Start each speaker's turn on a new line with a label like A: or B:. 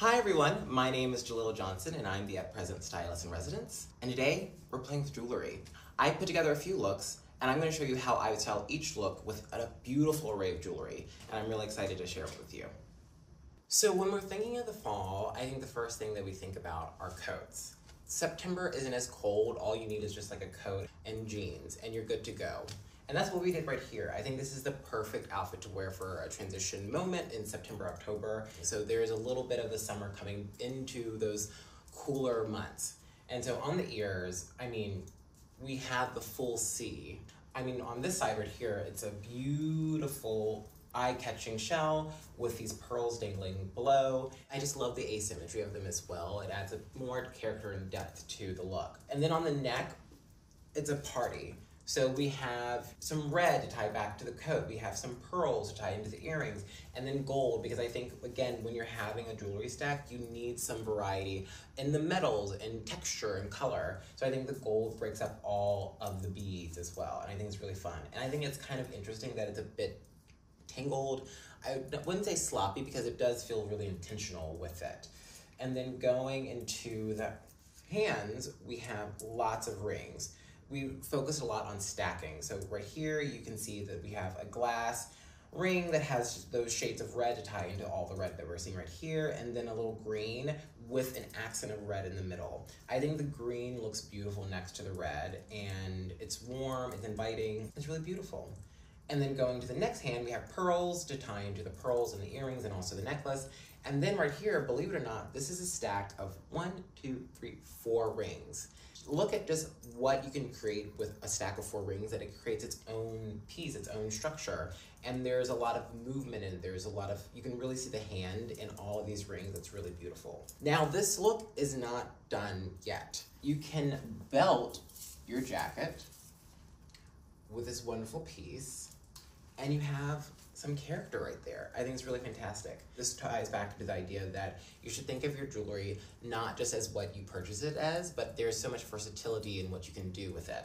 A: Hi everyone, my name is Jalil Johnson and I'm the at present stylist in residence. And today we're playing with jewelry. I put together a few looks and I'm going to show you how I would style each look with a beautiful array of jewelry. And I'm really excited to share it with you. So when we're thinking of the fall, I think the first thing that we think about are coats. September isn't as cold, all you need is just like a coat and jeans and you're good to go. And that's what we did right here. I think this is the perfect outfit to wear for a transition moment in September, October. So there's a little bit of the summer coming into those cooler months. And so on the ears, I mean, we have the full C. I mean, on this side right here, it's a beautiful eye-catching shell with these pearls dangling below. I just love the asymmetry of them as well. It adds a more character and depth to the look. And then on the neck, it's a party. So we have some red to tie back to the coat. We have some pearls to tie into the earrings and then gold because I think, again, when you're having a jewelry stack, you need some variety in the metals and texture and color. So I think the gold breaks up all of the beads as well. And I think it's really fun. And I think it's kind of interesting that it's a bit tangled. I wouldn't say sloppy because it does feel really intentional with it. And then going into the hands, we have lots of rings we focused a lot on stacking. So right here, you can see that we have a glass ring that has those shades of red to tie into all the red that we're seeing right here, and then a little green with an accent of red in the middle. I think the green looks beautiful next to the red, and it's warm, it's inviting, it's really beautiful. And then going to the next hand, we have pearls to tie into the pearls and the earrings and also the necklace. And then right here, believe it or not, this is a stack of one, two, three, four rings look at just what you can create with a stack of four rings that it creates its own piece, its own structure. And there's a lot of movement it. There's a lot of, you can really see the hand in all of these rings. It's really beautiful. Now this look is not done yet. You can belt your jacket with this wonderful piece and you have some character right there. I think it's really fantastic. This ties back to the idea that you should think of your jewelry not just as what you purchase it as, but there's so much versatility in what you can do with it.